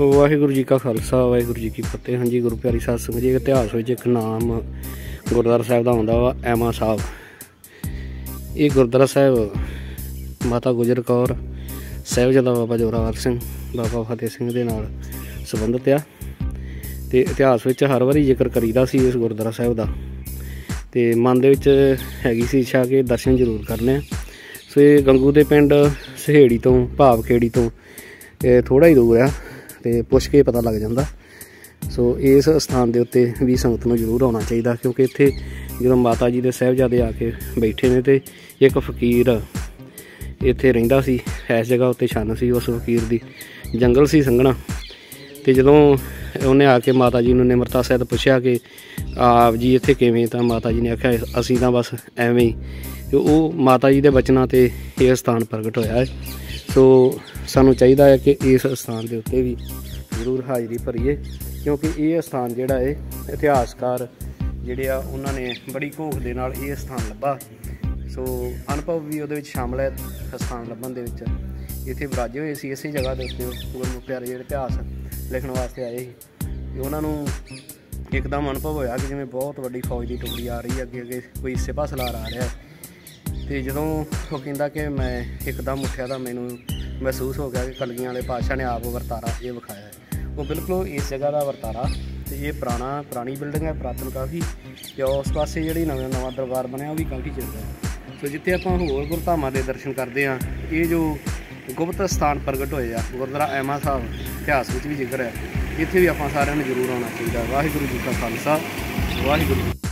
ਵਾਹਿਗੁਰੂ ਜੀ ਕਾ ਖਾਲਸਾ, ਵਾਹਿਗੁਰੂ ਜੀ ਕੀ ਫਤਿਹ। ਹਾਂਜੀ, ਗੁਰੂ ਪਿਆਰੀ ਸਾਧ ਸੰਗਤ ਜੀ ਇਤਿਹਾਸ ਵਿੱਚ ਇੱਕ ਨਾਮ ਗੁਰਦੁਆਰਾ ਸਾਹਿਬ ਦਾ ਆਉਂਦਾ ਵਾ, ਐਮਾ ਸਾਹਿਬ। ਇਹ ਗੁਰਦੁਆਰਾ ਸਾਹਿਬ ਮਾਤਾ ਗੁਜਰ ਕੌਰ, ਸਾਹਿਬਜ਼ਾਦਾ ਬਾਬਾ ਜੋਰਾਵਰ ਸਿੰਘ, ਬਾਬਾ ਫਤਿਹ ਸਿੰਘ ਦੇ ਨਾਲ ਸੰਬੰਧਿਤ ਆ। ਤੇ ਇਤਿਹਾਸ ਵਿੱਚ ਹਰ ਵਾਰੀ ਜ਼ਿਕਰ ਕਰੀਦਾ ਸੀ ਇਸ ਗੁਰਦੁਆਰਾ ਸਾਹਿਬ ਦਾ। ਤੇ ਮਨ ਦੇ ਵਿੱਚ ਹੈਗੀ ਸੀ ਇੱਛਾ ਕਿ ਦਰਸ਼ਨ ਜ਼ਰੂਰ ਕਰਨੇ ਆ। ਸੋ ਇਹ ਗੰਗੂ ਦੇ ਪਿੰਡ ਸਹੇੜੀ ਤੋਂ ਭਾਵਖੇੜੀ ਤੋਂ, ਇਹ ਥੋੜਾ ਹੀ ਦੂਰ ਆ। ਤੇ ਪੁੱਛ ਕੇ ਪਤਾ ਲੱਗ ਜਾਂਦਾ। ਸੋ ਇਸ ਸਥਾਨ ਦੇ ਉੱਤੇ ਵੀ ਸੰਗਤ ਨੂੰ ਜ਼ਰੂਰ ਆਉਣਾ ਚਾਹੀਦਾ, ਕਿਉਂਕਿ ਇੱਥੇ ਜਦੋਂ ਮਾਤਾ ਜੀ ਦੇ ਸਹਿਬਜ਼ਾਦੇ ਆ ਕੇ ਬੈਠੇ ਨੇ ਤੇ ਇੱਕ ਫਕੀਰ ਇੱਥੇ ਰਹਿੰਦਾ ਸੀ, ਇਸ ਜਗ੍ਹਾ ਉੱਤੇ ਛੰਨ ਸੀ, ਉਸ ਫਕੀਰ ਦੀ ਜੰਗਲ ਸੀ ਸੰਘਣਾ। ਤੇ ਜਦੋਂ ਉਹਨੇ ਆ ਕੇ ਮਾਤਾ ਜੀ ਨੂੰ ਨਿਮਰਤਾ ਸਹਿਤ ਪੁੱਛਿਆ ਕਿ ਆਪ ਜੀ ਇੱਥੇ ਕਿਵੇਂ, ਤਾਂ ਮਾਤਾ ਜੀ ਨੇ ਆਖਿਆ, ਅਸੀਂ ਤਾਂ ਬਸ ਐਵੇਂ ਹੀ। ਤੇ ਉਹ ਮਾਤਾ ਜੀ ਦੇ ਬਚਨਾਂ ਤੇ ਇਹ ਸਥਾਨ ਪ੍ਰਗਟ ਹੋਇਆ ਹੈ। ਸੋ ਸਾਨੂੰ ਚਾਹੀਦਾ ਹੈ ਕਿ ਇਸ ਸਥਾਨ ਦੇ ਉੱਤੇ ਵੀ ਜ਼ਰੂਰ ਹਾਜ਼ਰੀ ਭਰੀਏ, ਕਿਉਂਕਿ ਇਹ ਸਥਾਨ ਜਿਹੜਾ ਹੈ ਇਤਿਹਾਸਕਾਰ ਜਿਹੜੇ ਆ, ਉਹਨਾਂ ਨੇ ਬੜੀ ਘੋਖ ਦੇ ਨਾਲ ਇਹ ਸਥਾਨ ਲੱਭਾ। ਸੋ ਅਨੁਭਵ ਵੀ ਉਹਦੇ ਵਿੱਚ ਸ਼ਾਮਲ ਹੈ, ਸਥਾਨ ਲੱਭਣ ਦੇ ਵਿੱਚ। ਇੱਥੇ ਵਿਰਾਜੇ ਹੋਏ ਸੀ, ਇਸੇ ਜਗ੍ਹਾ ਦੇ ਉੱਤੇ ਗੁਰੂ ਪਿਆਰੇ ਜਿਹੜੇ ਇਤਿਹਾਸ ਲਿਖਣ ਵਾਸਤੇ ਆਏ ਸੀ। ਤੇ ਉਹਨਾਂ ਨੂੰ ਇੱਕਦਮ ਅਨੁਭਵ ਹੋਇਆ ਕਿ ਜਿਵੇਂ ਬਹੁਤ ਵੱਡੀ ਫੌਜ ਦੀ ਟੁਕੜੀ ਆ ਰਹੀ ਹੈ ਅੱਗੇ ਅੱਗੇ ਕੋਈ ਸਿਪਾਹ ਸਲਾਰ ਆ ਰਿਹਾ ਹੈ। ਤੇ ਜਦੋਂ ਉਹ ਕਹਿੰਦਾ ਕਿ ਮੈਂ ਇੱਕਦਮ ਉੱਠਿਆ ਤਾਂ ਮੈਨੂੰ ਮਹਿਸੂਸ ਹੋ ਗਿਆ ਕਿ ਕਲਗੀਆਂ ਵਾਲੇ ਪਾਤਸ਼ਾਹ ਨੇ ਆਪ ਵਰਤਾਰਾ ਇਹ ਵਿਖਾਇਆ ਹੈ। ਉਹ ਬਿਲਕੁਲ ਇਸ ਜਗ੍ਹਾ ਦਾ ਵਰਤਾਰਾ ਤੇ ਇਹ ਪੁਰਾਣਾ, ਪੁਰਾਣੀ ਬਿਲਡਿੰਗ ਹੈ, ਪ੍ਰਾਤਨ ਕਾਫੀ ਤੇ ਉਸ ਪਾਸੇ ਜਿਹੜੀ ਨਵਾਂ ਨਵਾਂ ਦਰਬਾਰ ਬਣਿਆ ਉਹ ਵੀ ਕਾਫੀ ਚੱਲਦਾ ਹੈ। ਸੋ ਜਿੱਥੇ ਆਪਾਂ ਹੋਰ ਗੁਰਧਾਮਾਂ ਦੇ ਦਰਸ਼ਨ ਕਰਦੇ ਆ ਇਹ ਜੋ ਗੁਪਤ ਸਥਾਨ ਪ੍ਰਗਟ ਹੋਏ ਆ, ਗੁਰਦੁਆਰਾ ਐਮਾ ਸਾਹਿਬ ਇਤਿਹਾਸ ਵਿੱਚ ਵੀ ਜ਼ਿਕਰ ਹੈ। ਇੱਥੇ ਵੀ ਆਪਾਂ ਸਾਰਿਆਂ ਨੂੰ ਜ਼ਰੂਰ ਆਉਣਾ ਚਾਹੀਦਾ ਵਾਹਿਗੁਰੂ ਜੀ ਕਾ ਖਾਲਸਾ, ਵਾਹਿਗੁਰੂ ਜੀ